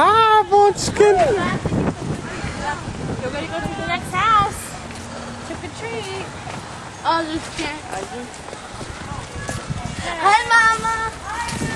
Hi, Munchkin. You're gonna go to the next house. Trick or treat. Oh, just can't. Hi, Mom.